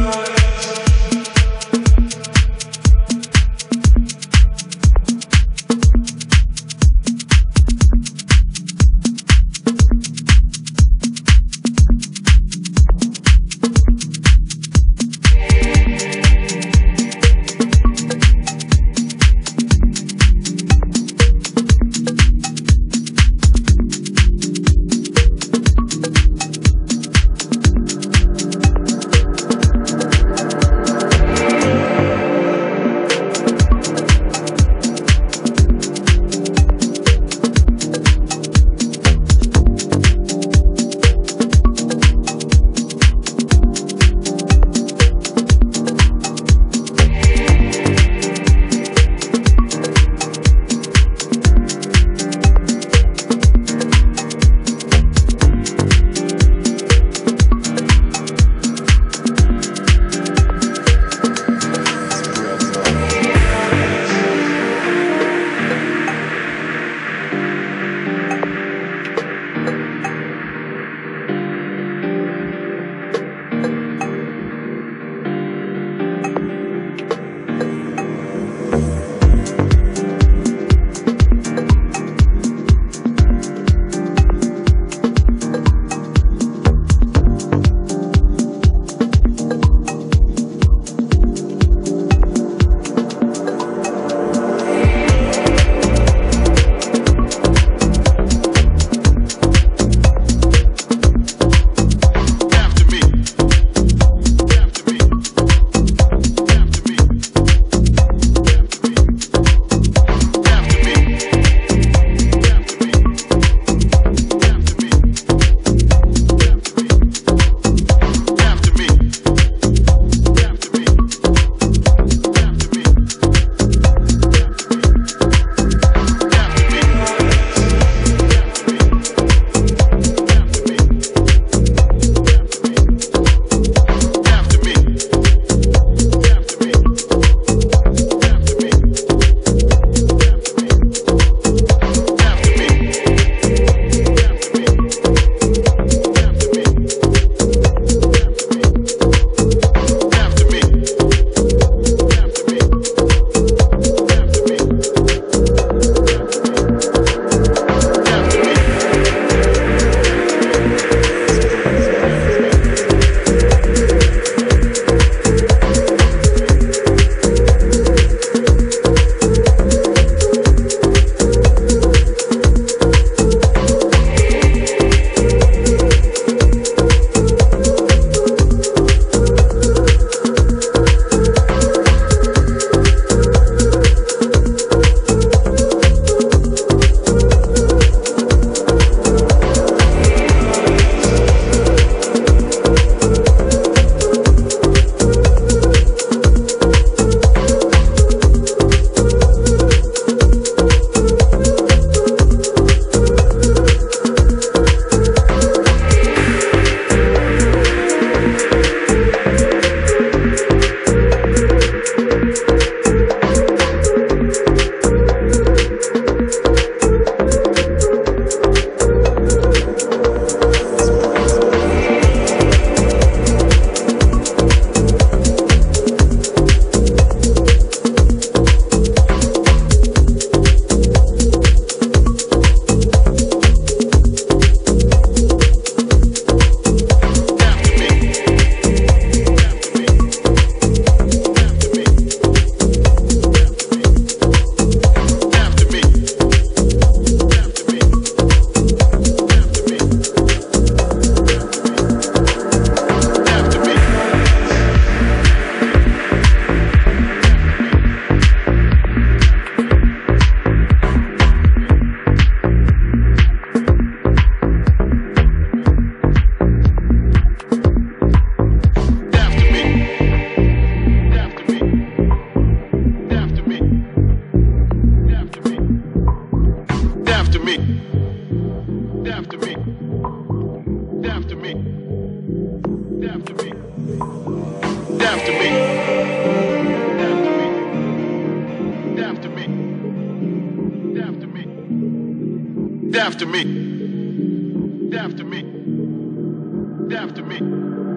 Right. Damn to me. Damn to me. Damn to me. Damn to me. Damn to me. Damn me. Damn to me.